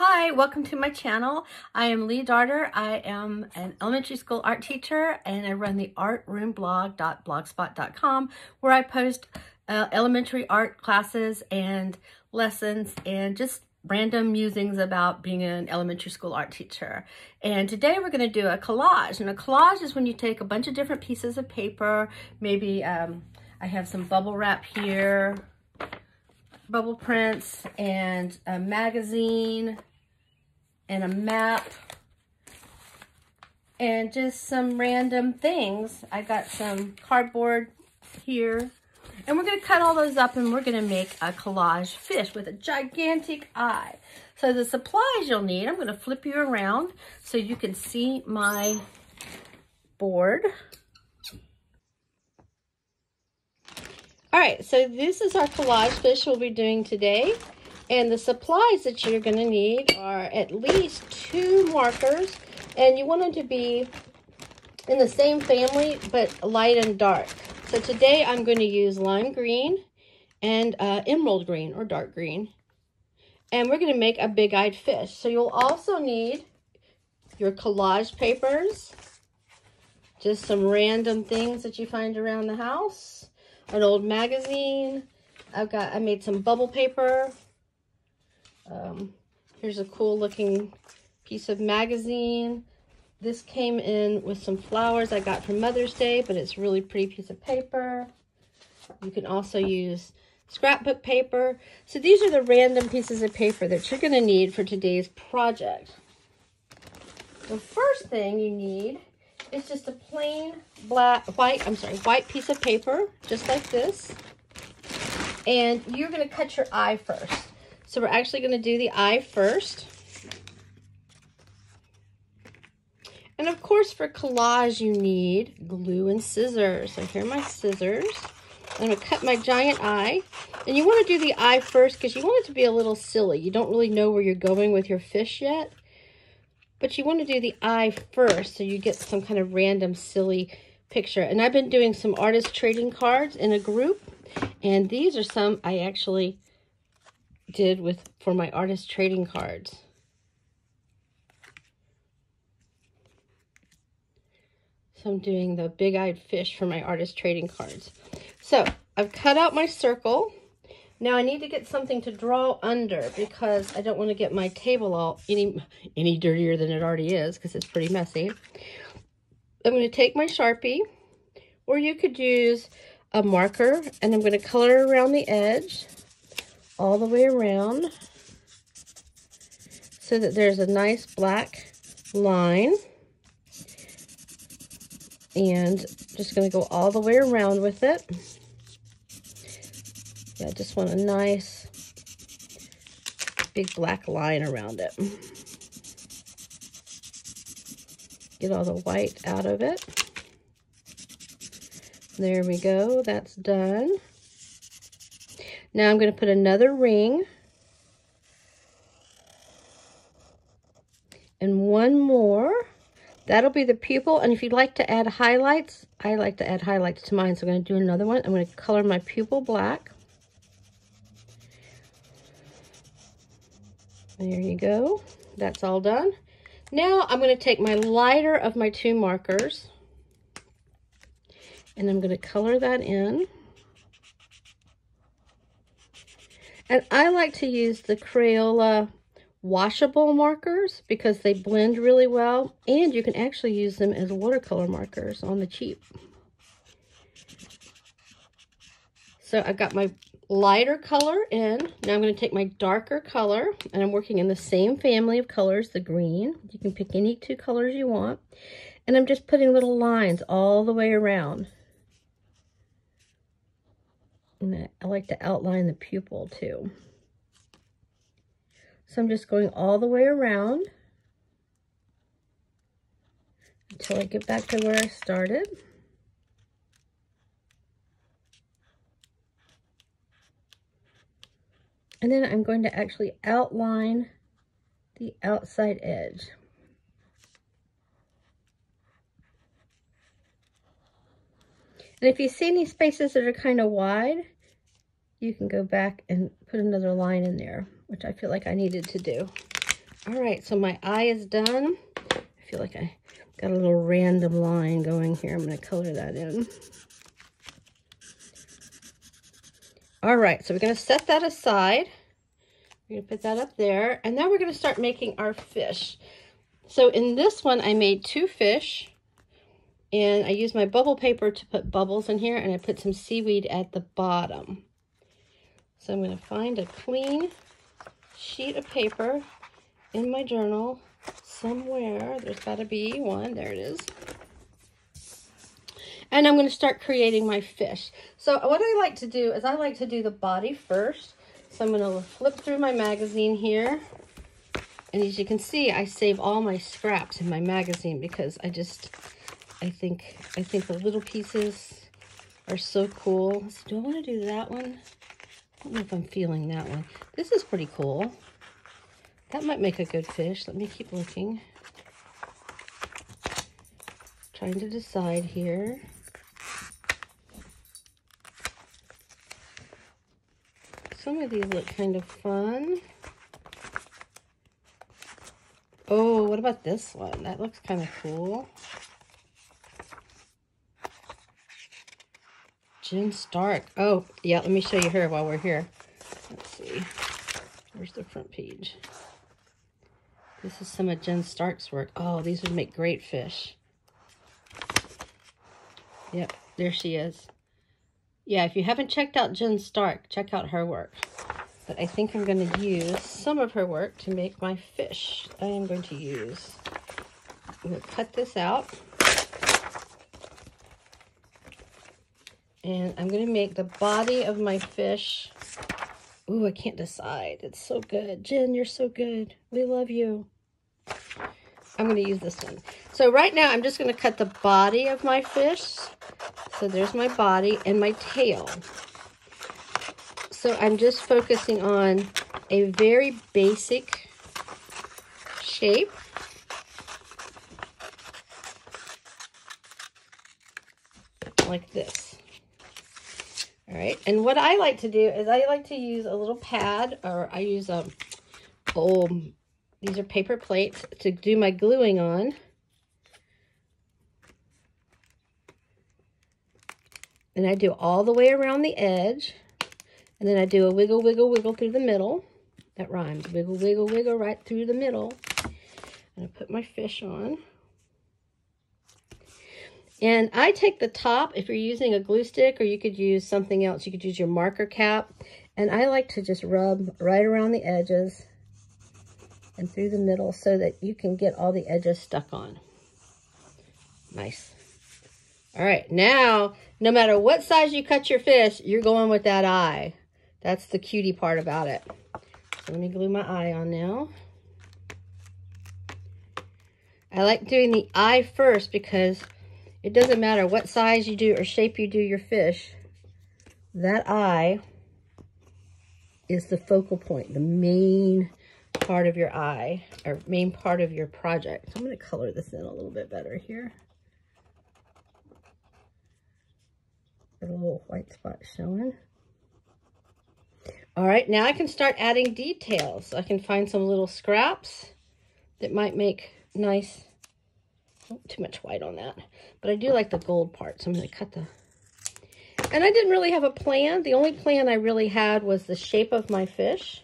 Hi, welcome to my channel. I am Lee Darter. I am an elementary school art teacher and I run the artroomblog.blogspot.com where I post uh, elementary art classes and lessons and just random musings about being an elementary school art teacher. And today we're going to do a collage. And a collage is when you take a bunch of different pieces of paper. Maybe um, I have some bubble wrap here, bubble prints, and a magazine, and a map and just some random things. I got some cardboard here and we're going to cut all those up and we're going to make a collage fish with a gigantic eye. So the supplies you'll need, I'm going to flip you around so you can see my board. All right, so this is our collage fish we'll be doing today. And the supplies that you're going to need are at least two markers. And you want them to be in the same family, but light and dark. So today I'm going to use lime green and uh, emerald green or dark green. And we're going to make a big-eyed fish. So you'll also need your collage papers, just some random things that you find around the house, an old magazine. I've got, I made some bubble paper, um, here's a cool looking piece of magazine. This came in with some flowers I got for Mother's Day, but it's really pretty piece of paper. You can also use scrapbook paper. So these are the random pieces of paper that you're going to need for today's project. The first thing you need is just a plain black, white, I'm sorry, white piece of paper, just like this. And you're going to cut your eye first. So we're actually going to do the eye first. And of course, for collage, you need glue and scissors. So here are my scissors. I'm going to cut my giant eye. And you want to do the eye first because you want it to be a little silly. You don't really know where you're going with your fish yet. But you want to do the eye first so you get some kind of random silly picture. And I've been doing some artist trading cards in a group. And these are some I actually did with for my artist trading cards. So I'm doing the big-eyed fish for my artist trading cards. So I've cut out my circle. Now I need to get something to draw under because I don't want to get my table all any, any dirtier than it already is because it's pretty messy. I'm going to take my Sharpie or you could use a marker and I'm going to color around the edge all the way around so that there's a nice black line. And just going to go all the way around with it. Yeah, I just want a nice big black line around it. Get all the white out of it. There we go. That's done. Now I'm going to put another ring. And one more. That'll be the pupil. And if you'd like to add highlights, I like to add highlights to mine. So I'm going to do another one. I'm going to color my pupil black. There you go. That's all done. Now I'm going to take my lighter of my two markers and I'm going to color that in. And I like to use the Crayola washable markers because they blend really well. And you can actually use them as watercolor markers on the cheap. So I've got my lighter color in. Now I'm going to take my darker color and I'm working in the same family of colors, the green. You can pick any two colors you want. And I'm just putting little lines all the way around. And I like to outline the pupil too. So I'm just going all the way around until I get back to where I started. And then I'm going to actually outline the outside edge. And if you see any spaces that are kind of wide, you can go back and put another line in there, which I feel like I needed to do. All right, so my eye is done. I feel like I got a little random line going here. I'm going to color that in. All right, so we're going to set that aside. We're going to put that up there. And now we're going to start making our fish. So in this one, I made two fish. And I used my bubble paper to put bubbles in here. And I put some seaweed at the bottom. So I'm going to find a clean sheet of paper in my journal somewhere. There's got to be one. There it is. And I'm going to start creating my fish. So what I like to do is I like to do the body first. So I'm going to flip through my magazine here. And as you can see, I save all my scraps in my magazine because I just, I think, I think the little pieces are so cool. So do I want to do that one? I don't know if I'm feeling that one. This is pretty cool. That might make a good fish. Let me keep looking. Trying to decide here. Some of these look kind of fun. Oh, what about this one? That looks kind of cool. Jen Stark. Oh, yeah, let me show you her while we're here. Let's see. Where's the front page? This is some of Jen Stark's work. Oh, these would make great fish. Yep, there she is. Yeah, if you haven't checked out Jen Stark, check out her work. But I think I'm going to use some of her work to make my fish. I am going to use, I'm going to cut this out. And I'm going to make the body of my fish Ooh, I can't decide. It's so good. Jen, you're so good. We love you. I'm going to use this one. So right now, I'm just going to cut the body of my fish. So there's my body and my tail. So I'm just focusing on a very basic shape. Like this. All right, and what I like to do is I like to use a little pad, or I use um, a, oh, these are paper plates to do my gluing on. And I do all the way around the edge. And then I do a wiggle, wiggle, wiggle through the middle. That rhymes. Wiggle, wiggle, wiggle right through the middle. And I put my fish on. And I take the top, if you're using a glue stick, or you could use something else, you could use your marker cap. And I like to just rub right around the edges and through the middle so that you can get all the edges stuck on. Nice. All right, now, no matter what size you cut your fish, you're going with that eye. That's the cutie part about it. So let me glue my eye on now. I like doing the eye first because it doesn't matter what size you do or shape you do your fish. That eye is the focal point, the main part of your eye, or main part of your project. I'm going to color this in a little bit better here. a little white spot showing. All right, now I can start adding details. I can find some little scraps that might make nice too much white on that. But I do like the gold part, so I'm going to cut the... And I didn't really have a plan. The only plan I really had was the shape of my fish.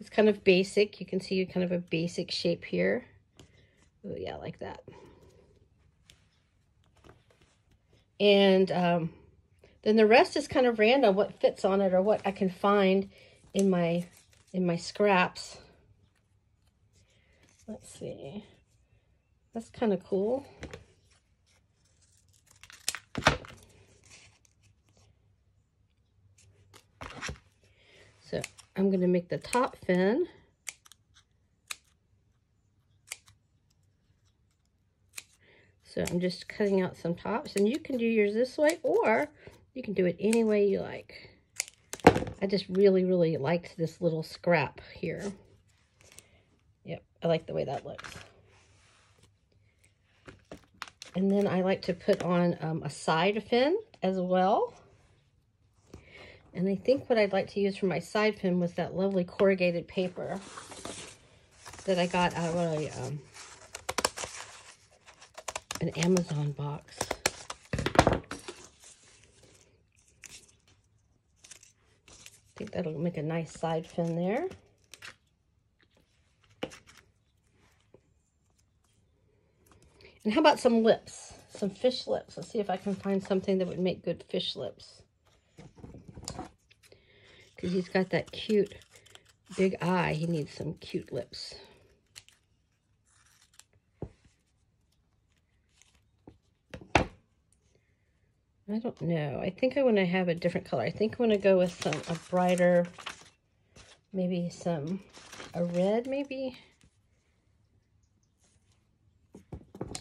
It's kind of basic. You can see kind of a basic shape here. Oh, yeah, like that. And um, then the rest is kind of random, what fits on it or what I can find in my in my scraps. Let's see. That's kind of cool. So I'm going to make the top fin. So I'm just cutting out some tops and you can do yours this way or you can do it any way you like. I just really, really liked this little scrap here. Yep, I like the way that looks. And then I like to put on um, a side fin as well. And I think what I'd like to use for my side fin was that lovely corrugated paper. that I got out of a, um, an Amazon box. I think that'll make a nice side fin there. And how about some lips? Some fish lips. Let's see if I can find something that would make good fish lips. Because he's got that cute big eye. He needs some cute lips. I don't know. I think I want to have a different color. I think I want to go with some, a brighter, maybe some, a red maybe.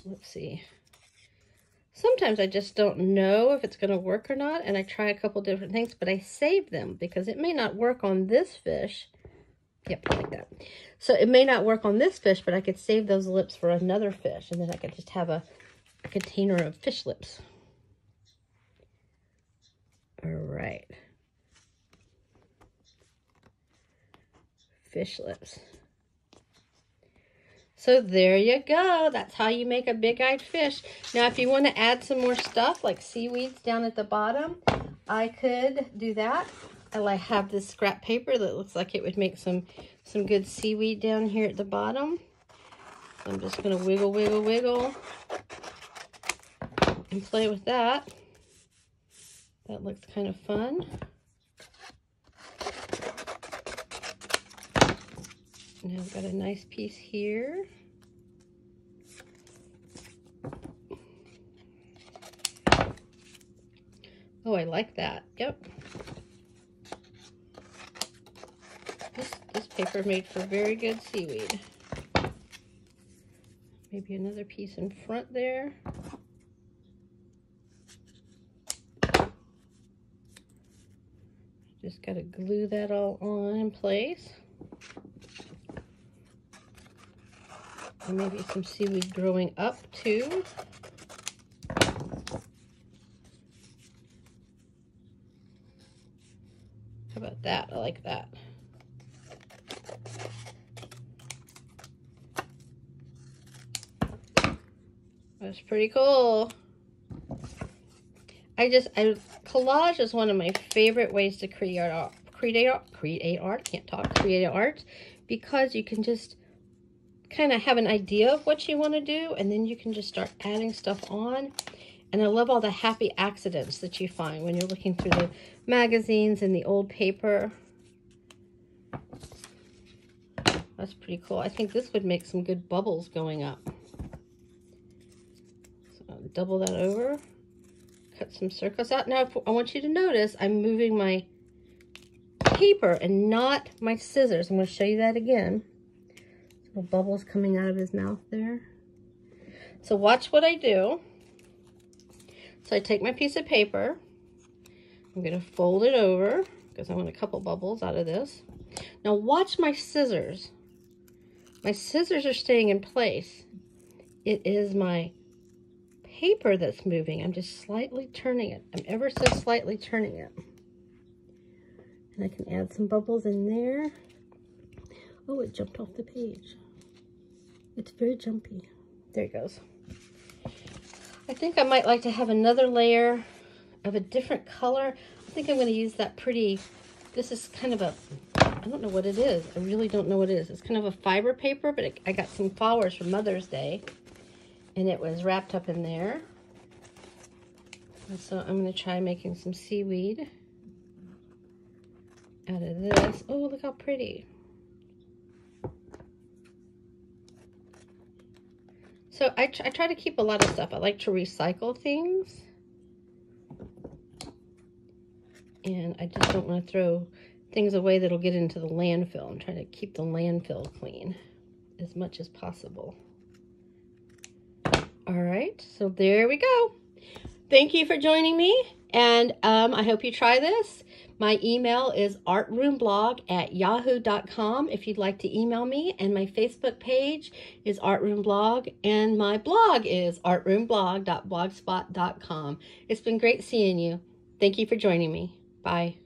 Let's see. Sometimes I just don't know if it's going to work or not, and I try a couple different things, but I save them because it may not work on this fish. Yep, like that. So it may not work on this fish, but I could save those lips for another fish, and then I could just have a, a container of fish lips. All right. Fish lips. So there you go. That's how you make a big-eyed fish. Now, if you want to add some more stuff, like seaweeds down at the bottom, I could do that. I have this scrap paper that looks like it would make some, some good seaweed down here at the bottom. I'm just going to wiggle, wiggle, wiggle and play with that. That looks kind of fun. Now I've got a nice piece here. Oh, I like that. Yep. This, this paper made for very good seaweed. Maybe another piece in front there. Just got to glue that all on in place. Maybe some seaweed growing up too. How about that? I like that. That's pretty cool. I just, I, collage is one of my favorite ways to create art, create art, create art, can't talk, create art, because you can just kind of have an idea of what you want to do, and then you can just start adding stuff on. And I love all the happy accidents that you find when you're looking through the magazines and the old paper. That's pretty cool. I think this would make some good bubbles going up. So double that over cut some circles out. Now, I want you to notice I'm moving my paper and not my scissors. I'm going to show you that again. Little bubbles coming out of his mouth there. So watch what I do. So I take my piece of paper. I'm going to fold it over because I want a couple bubbles out of this. Now watch my scissors. My scissors are staying in place. It is my paper that's moving. I'm just slightly turning it. I'm ever so slightly turning it. And I can add some bubbles in there. Oh, it jumped off the page. It's very jumpy. There it goes. I think I might like to have another layer of a different color. I think I'm going to use that pretty, this is kind of a, I don't know what it is. I really don't know what it is. It's kind of a fiber paper, but it, I got some flowers for Mother's Day and it was wrapped up in there. And so I'm going to try making some seaweed out of this. Oh, look how pretty. So I, I try to keep a lot of stuff. I like to recycle things. And I just don't want to throw things away that'll get into the landfill. I'm trying to keep the landfill clean as much as possible. All right, so there we go. Thank you for joining me, and um, I hope you try this. My email is artroomblog at yahoo.com if you'd like to email me, and my Facebook page is artroomblog, and my blog is artroomblog.blogspot.com. It's been great seeing you. Thank you for joining me. Bye.